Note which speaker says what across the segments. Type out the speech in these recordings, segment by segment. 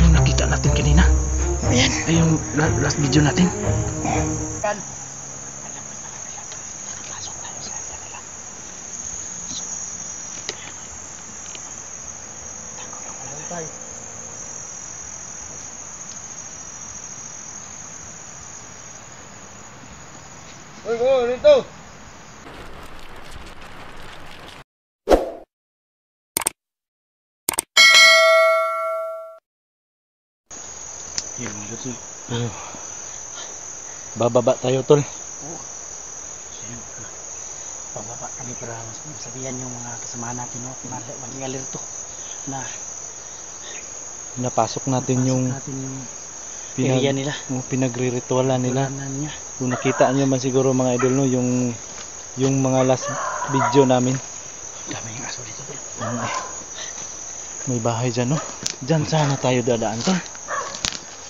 Speaker 1: yung nakita natin kanina?
Speaker 2: Ayan.
Speaker 1: Ay, yung la- last video natin?
Speaker 2: Pasok tayo sa kanila. Tako lang wala tayo.
Speaker 3: Uy, go, dito!
Speaker 1: Yun. Uh, bababa tayo, tol.
Speaker 2: Ayun. Pababa kami para mas masabihan yung mga kasama natin no, mag- maging alerto na
Speaker 1: Napasok natin
Speaker 2: pasok
Speaker 1: yung
Speaker 2: natin yung
Speaker 1: pinag,
Speaker 2: area nila.
Speaker 1: yung pinagre-ritualan nila.
Speaker 2: Niya.
Speaker 1: Kung nakita nyo man siguro mga idol no, yung yung mga last video namin.
Speaker 2: Dami yung aso dito.
Speaker 1: May bahay dyan, no? Dyan sana tayo dadaan, tol.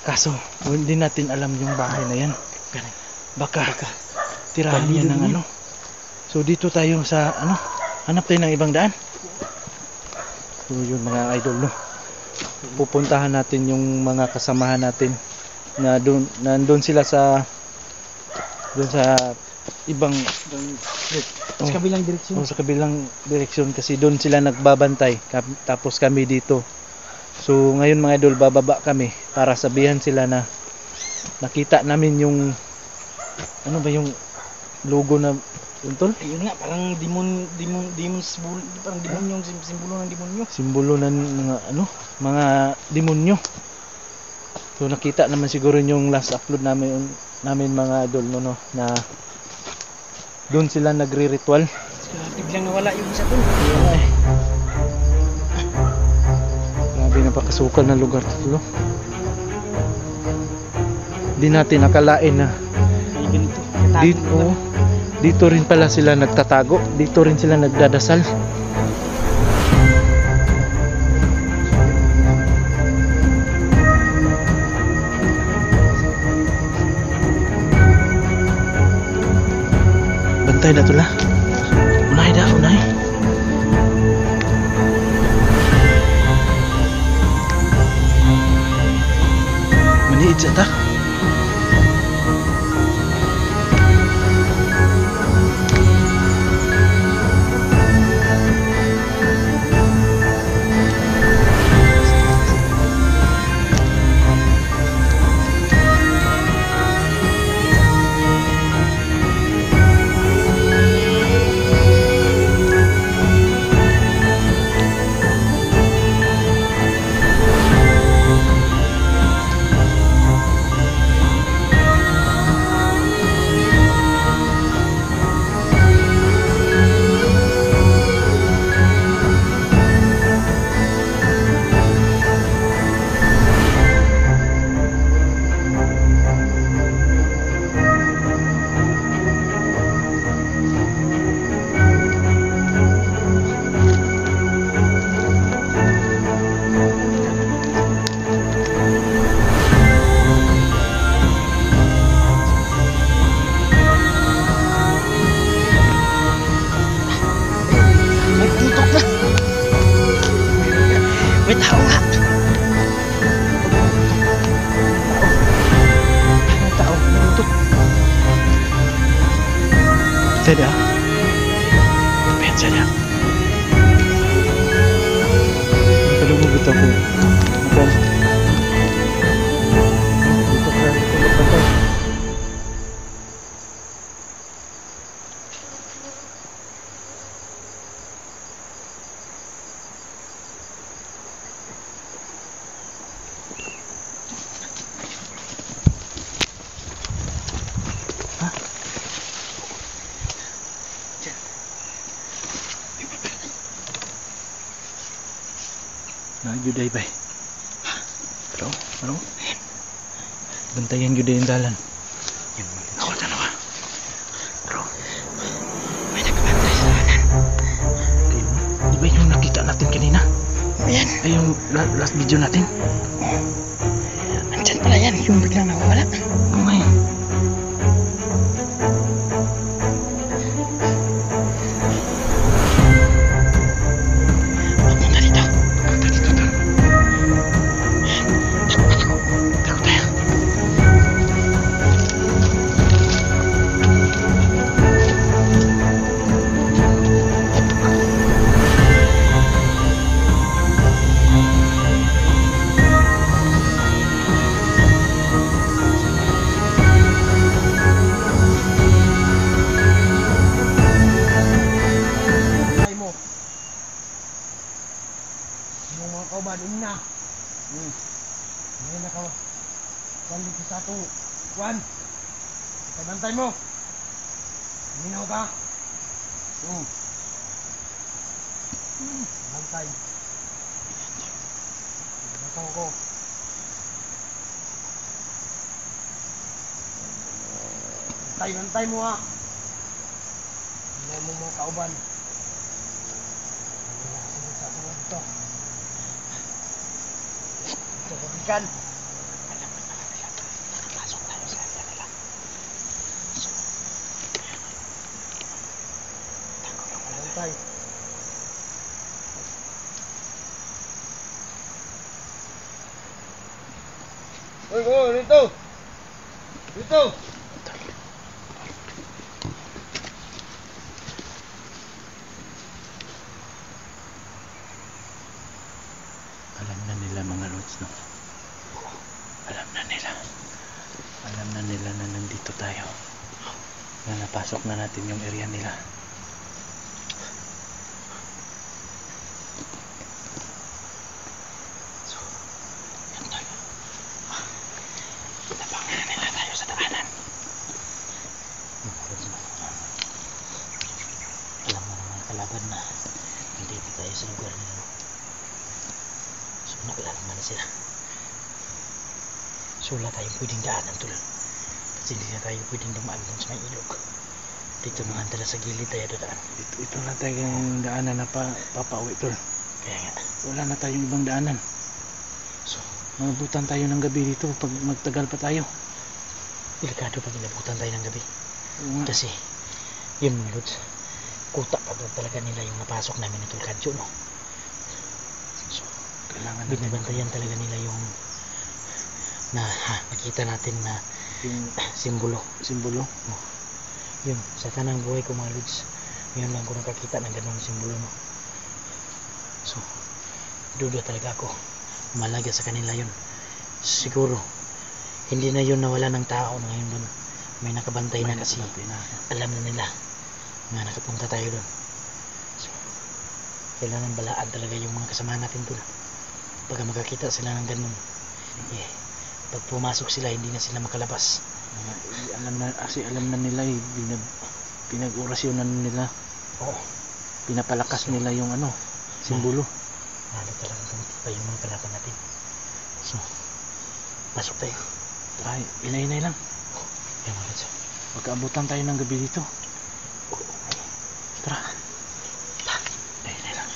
Speaker 1: Kaso, hindi natin alam yung bahay na yan.
Speaker 2: Ganun.
Speaker 1: Baka, tirahan yan ng ano. So, dito tayo sa, ano, hanap tayo ng ibang daan. So, yun mga idol, no? Pupuntahan natin yung mga kasamahan natin na doon nandun sila sa doon sa ibang
Speaker 2: Sa
Speaker 1: Oh.
Speaker 2: kabilang direksyon.
Speaker 1: o sa kabilang direksyon kasi doon sila nagbabantay tapos kami dito so ngayon mga idol bababa kami para sabihan sila na nakita namin yung ano ba yung logo na yun tol
Speaker 2: Ayun nga, parang demon, demon, demon, symbol, parang demon yung sim- simbolo ng demonyo.
Speaker 1: simbolo ng mga ano mga demonyo so nakita naman siguro yung last upload namin namin mga idol no, no na doon sila nagre-ritual
Speaker 2: Kaya biglang nawala yung isa dun.
Speaker 1: Ay. Napakasukal na lugar to. Di natin nakalain na
Speaker 2: ganito.
Speaker 1: dito, oh, dito rin pala sila nagtatago. Dito rin sila nagdadasal. Bantay na to Maniid sa
Speaker 2: Na
Speaker 1: juday bay. Pero, ano? Bantayan juday yung dalan.
Speaker 2: Yan,
Speaker 1: Ako dalawa. Pero,
Speaker 2: May nagpapantay sa.
Speaker 1: Di ba yung nakita natin kanina?
Speaker 2: Ayan.
Speaker 1: Ay, yung la- last video natin?
Speaker 2: Andyan pala yan. Yung biglang nawawala.
Speaker 1: Oh my.
Speaker 3: Pagantay mo. Minaw ka. Hmm. Hmm. Bantay. Bantay ko. Bantay, bantay mo ha. Hindi mo mga kauban. Na kasunod sa ato dito. Ito, kabigan.
Speaker 2: Nakapasok tayo sa area nila. So, tago
Speaker 3: Bantay. Uy, ko, dito! Dito!
Speaker 1: Alam na nila mga lods, no? Alam na nila. Alam na nila na nandito tayo. Na napasok na natin yung area nila.
Speaker 2: So, yan tayo. Tabangan na nila tayo sa daanan. Alam mo ng mga kalaban na hindi tayo sa lugar nila. So, nakilalaman na sila. So, wala tayong pwedeng daanan tulad. Kasi hindi na tayo pwedeng dumaan dun sa may ilog. Dito naman tala sa gilid tayo dadaan.
Speaker 1: Ito, ito na tayo yung daanan na pa, papauwi, tol.
Speaker 2: Kaya nga,
Speaker 1: Wala na tayong ibang daanan.
Speaker 2: so,
Speaker 1: Mabutan tayo ng gabi dito pag magtagal pa tayo.
Speaker 2: delikado pag inabutan tayo ng gabi.
Speaker 1: Nga.
Speaker 2: Kasi, yun mga lods, kuta pa doon talaga nila yung napasok namin itong kadyo, no? So,
Speaker 1: Kailangan
Speaker 2: binabantayan talaga nila yung na ha, nakita natin na
Speaker 1: yung
Speaker 2: simbolo.
Speaker 1: simbolo.
Speaker 2: Yun, sa tanang buhay ko mga lods, ngayon lang ko nakakita ng ganung simbolo, no? So, duda talaga ako. Malaga sa kanila yun. Siguro, hindi na yun nawala ng tao na ngayon doon. May nakabantay na kasi
Speaker 1: nakabantay na.
Speaker 2: alam na nila na nakapunta tayo doon. So, kailangan balaan talaga yung mga kasama natin doon. Pagka makakita sila ng ganun, eh, pag pumasok sila, hindi na sila makalabas.
Speaker 1: Mga, eh, alam na, kasi alam na nila eh, binag, pinag-orasyonan nila,
Speaker 2: Oo,
Speaker 1: pinapalakas nila yung ano, simbolo.
Speaker 2: lalo talagang tumitipa yung mga kalaban natin. So, pasok tayo.
Speaker 1: Ay, inay-inay lang.
Speaker 2: Yan mga.
Speaker 1: Magkaabutan tayo ng gabi dito. Tara.
Speaker 2: Inay-inay lang.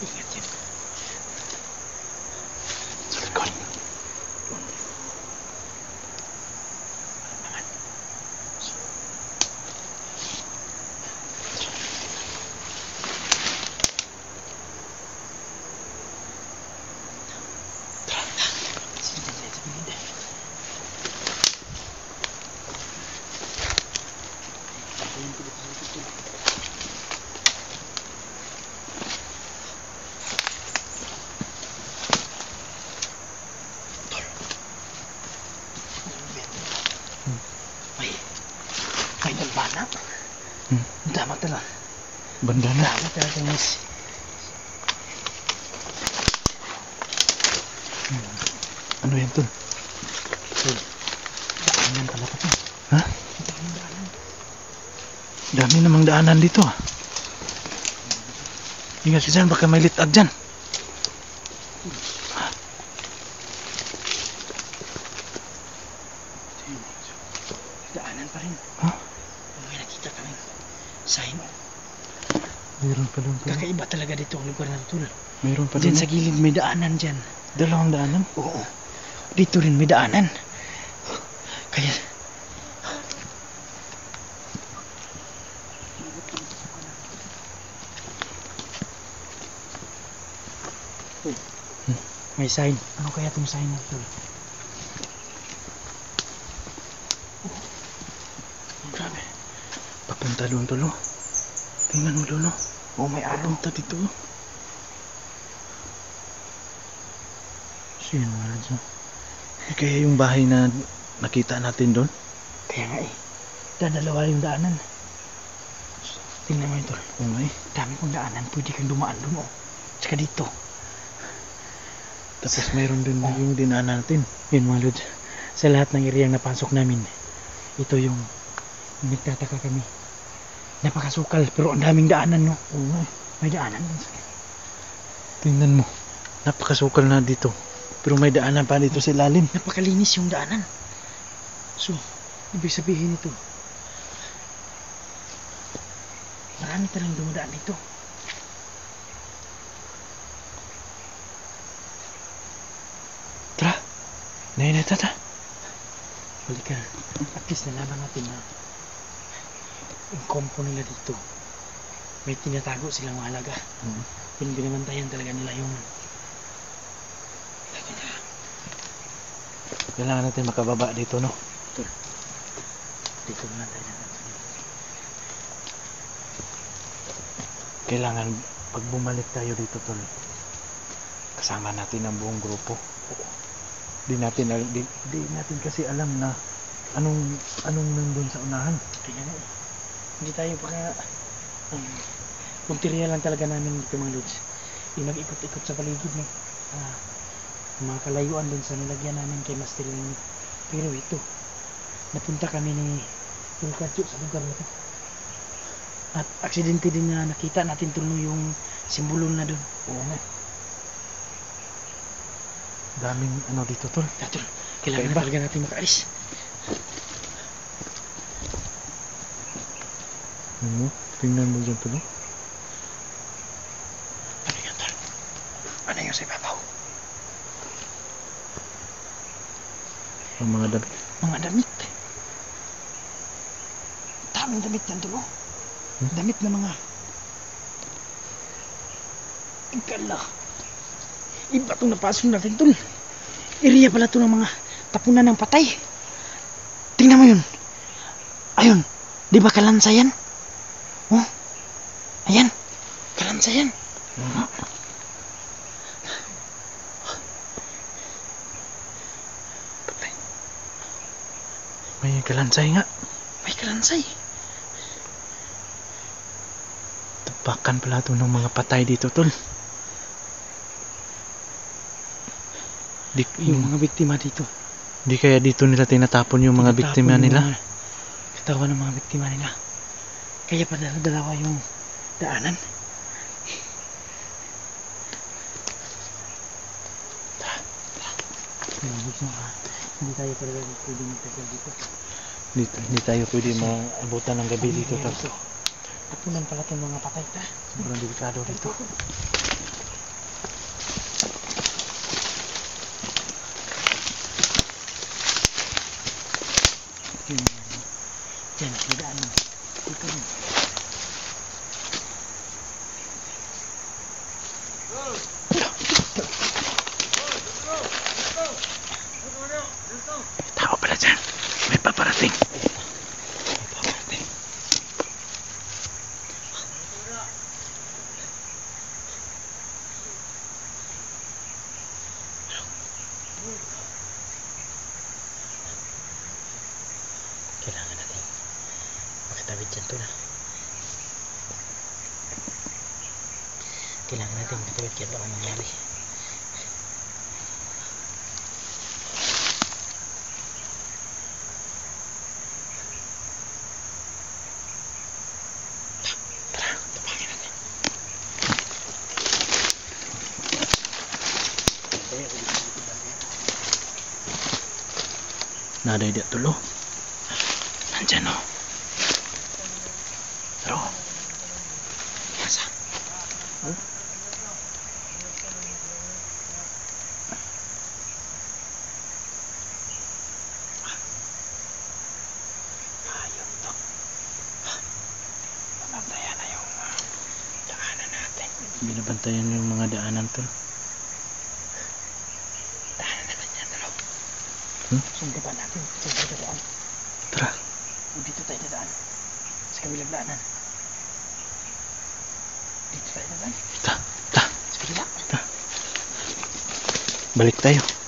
Speaker 2: Ingat yan. Sa likod. Naman. So, Sino tayo sa gilid eh? Ayun ko dito sa likod ko. Tol. May, may dalbana.
Speaker 1: Hmm.
Speaker 2: Tama talaga.
Speaker 1: Banda na.
Speaker 2: Tama talaga miss.
Speaker 1: Ano yan tol?
Speaker 2: Daanan pala pa to.
Speaker 1: Ha? Dami namang daanan dito ah. Ingat ka dyan, baka may litag dyan.
Speaker 2: Daanan pa rin.
Speaker 1: Ha?
Speaker 2: May nakita kami. Sign.
Speaker 1: Meron pa doon tol.
Speaker 2: Kakaiba talaga dito ang lugar na ito.
Speaker 1: Meron pa
Speaker 2: Diyan
Speaker 1: doon.
Speaker 2: sa gilid may daanan dyan.
Speaker 1: Dalawang daanan.
Speaker 2: Oo. Dito rin may daanan. Kaya... May sign. Ano kaya itong sign na ito?
Speaker 1: Grabe. Papunta doon tol oh. Tingnan mo doon oh.
Speaker 2: Oh, may araw.
Speaker 1: Papunta dito oh.
Speaker 2: Mga lods. oh.
Speaker 1: Eh, Kaya yung bahay na nakita natin doon.
Speaker 2: Kaya nga eh. Dadalawa yung daanan. Tingnan mo tol.
Speaker 1: Oo nga eh.
Speaker 2: Dami kong daanan. Pwede kang dumaan doon oh. Tsaka dito.
Speaker 1: Tapos mayroon din yung dinaanan natin.
Speaker 2: Yun mga lods. Sa lahat ng area na pasok namin, ito yung nagtataka kami. Napakasukal pero ang daming daanan no.
Speaker 1: Oo eh.
Speaker 2: May daanan
Speaker 1: Tingnan mo. Napakasukal na dito. Pero may daanan pa dito sa ilalim.
Speaker 2: Napakalinis yung daanan. So, ibig sabihin ito. Marami talang dumadaan dito.
Speaker 1: Tara. Nay na tata.
Speaker 2: Halika. At least nalaman natin na yung kompo nila dito. May tinatago silang mahalaga.
Speaker 1: Oo.
Speaker 2: Yung binabantayan talaga nila yung
Speaker 1: Kailangan natin makababa dito, no?
Speaker 2: dito na tayo na
Speaker 1: Kailangan pag bumalik tayo dito, tol. Kasama natin ang buong grupo. Di natin di, di natin kasi alam na anong anong nandun sa unahan.
Speaker 2: Kaya nga eh. Hindi tayo baka um, punteriya lang talaga namin dito mga lods. Yung nag-ikot-ikot sa paligid no. Ah, mga kalayuan dun sa nilagyan namin kay Master Wing. Pero ito, napunta kami ni Tulkatyo sa lugar na to. At aksidente din na nakita natin tuloy yung simbolo na dun.
Speaker 1: Oo nga. Daming ano dito, tol.
Speaker 2: Tatol, kailangan
Speaker 1: Kaiba.
Speaker 2: talaga natin makaalis.
Speaker 1: Ano? Tingnan mo dyan, tol. oh.
Speaker 2: Ano yun, tol? Ano yung sa ibabaw?
Speaker 1: Ang mga damit.
Speaker 2: mga damit. Daming damit yan tulo.
Speaker 1: Hmm?
Speaker 2: Damit na mga Gala. Iba itong napasok natin tol. Area pala ito ng mga tapunan ng patay. Tingnan mo yun. Ayun. Di ba kalansa yan? Ayan. Kalansa yan.
Speaker 1: Patay. May kalansay nga.
Speaker 2: May kalansay.
Speaker 1: Tapakan pala ito ng mga patay dito, tol. Di,
Speaker 2: Yung mga biktima dito.
Speaker 1: di kaya dito nila tinatapon yung mga
Speaker 2: Tinatapon
Speaker 1: biktima
Speaker 2: yung
Speaker 1: nila.
Speaker 2: mga Katawan ng mga biktima nila. Kaya pa dala- dalawa yung daanan. Hindi tayo talaga pwede magtagal dito.
Speaker 1: Dito, hindi tayo pwede maabutan ng gabi dito, tol.
Speaker 2: Tapunan pala itong mga patay ta.
Speaker 1: Sobrang delikado dito.
Speaker 2: Yung, Diyan, may daanan. Dito rin.
Speaker 1: Tao pala dyan. Paparating.
Speaker 2: Kailangan natin makatawid dyan to na. Kailangan natin makatawid kaya baka mangyari.
Speaker 1: Naday dia tulo. Nandyan o. Pero,
Speaker 2: Nasa?
Speaker 1: ayun to. Binabantayan na yung uh, daanan natin. Binabantayan yung mga daanan to.
Speaker 2: Tahanan natin yan, dalaw.
Speaker 1: Hmm?
Speaker 2: Sundan pa natin. Saan tayo dadaan?
Speaker 1: Tara.
Speaker 2: O dito tayo dadaan. Sa kabilang daanan. Dito tayo dadaan.
Speaker 1: Ta, ta.
Speaker 2: Sa kabila.
Speaker 1: Balik tayo.